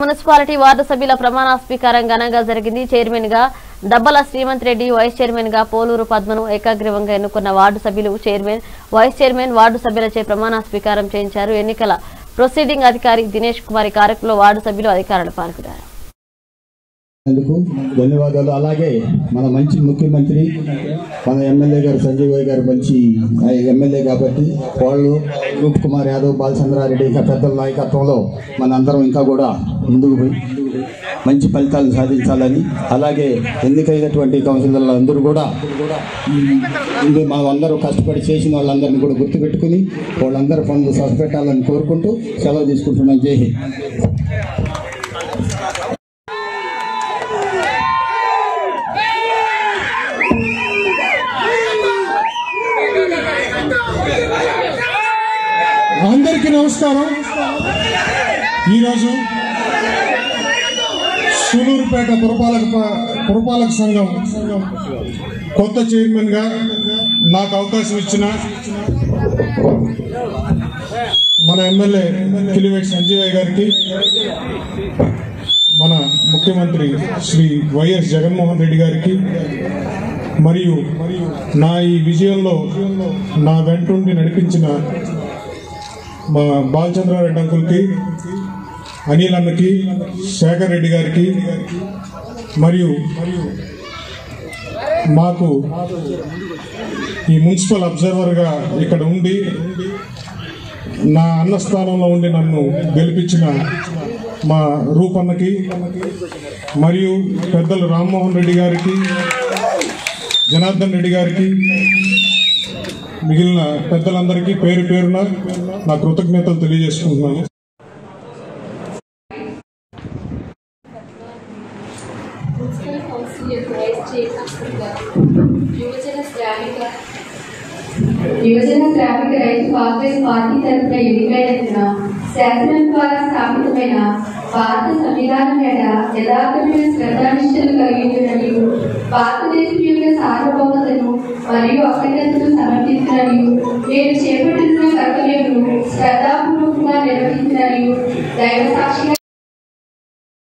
Municipality ward సభ్యుల ప్రమాణ స్వీకారం ఘనంగా జరిగింది. చైర్మన్గా దబ్బల శ్రీమంత్ రెడ్డి వైస్ చైర్మన్గా పోలూరు పద్మను ఏకాగ్రీవంగా ఎన్నుకున్న వార్డు సభ్యులు చైర్మన్ వైస్ చైర్మన్ వార్డు సభ్యులచే ప్రమాణ స్వీకారం చేయించారు. ఎన్నికల ప్రొసీడింగ్ అధికారి దినేష్ కుమార్ కార్యక్రమంలో వార్డు సభ్యులు అధికారులు పాల్గొన్నారు. ధన్యవాదాలు. అలాగే మన మంచి ముఖ్యమంత్రి మన ఎమ్మెల్యే గారు సంజయ్ భాయ్ గారు మంచి ఎమ్మెల్యే కాబట్టి వాళ్ళు రూప్ కుమార్ యాదవ్ బాలచంద్రారెడ్డి ఇంకా పెద్దల నాయకత్వంలో మన అందరం ఇంకా కూడా ముందుకు పోయి మంచి ఫలితాలు సాధించాలని అలాగే ఎన్నికైనటువంటి కౌన్సిలర్లు అందరూ కూడా ఇది మా అందరూ కష్టపడి చేసిన వాళ్ళందరినీ కూడా గుర్తుపెట్టుకుని వాళ్ళందరూ పనులు సస్పెట్టాలని కోరుకుంటూ సెలవు తీసుకుంటున్నాం. జై హింద్. అందరికీ నమస్కారం. ఈరోజు సూలూరుపేట పురపాలక పురపాలక సంఘం కొత్త చైర్మన్గా నాకు అవకాశం ఇచ్చిన మన ఎమ్మెల్యే కిలివేటి సంజీవయ్య గారికి మన ముఖ్యమంత్రి శ్రీ వైఎస్ జగన్మోహన్ రెడ్డి గారికి మరియు నా ఈ విజయంలో నా వెంటుండి నడిపించిన మా బాలచంద్రారెడ్డి అంకుల్కి అనిల్ అన్నకి శేఖర్ రెడ్డి గారికి మరియు మాకు ఈ మున్సిపల్ అబ్జర్వర్గా ఇక్కడ ఉండి నా అన్న స్థానంలో ఉండి నన్ను గెలిపించిన మా రూపన్నకి మరియు పెద్దలు రామ్మోహన్ రెడ్డి గారికి జనార్దన్ రెడ్డి గారికి మిగిలిన పెద్దలందరికీ పేరు పేరున నా కృతజ్ఞతలు తెలియజేసుకుంటున్నాను. యువజన శ్రామిక రైతు కాంగ్రెస్ పార్టీ తరఫున ఎన్నికైనందున శాసనం ద్వారా స్థాపితమైన భారత సంవిధానం మీద యథార్థమైన శ్రద్ధానిష్టలు కలిగి ఉండని భారతదేశం యొక్క సార్వభౌమతను మరియు అఖండతను సమర్థించినని నేను చేపట్టిన కర్తవ్యమును శ్రద్ధాపూర్వకంగా నిర్వహించినని దైవ సాక్షిగా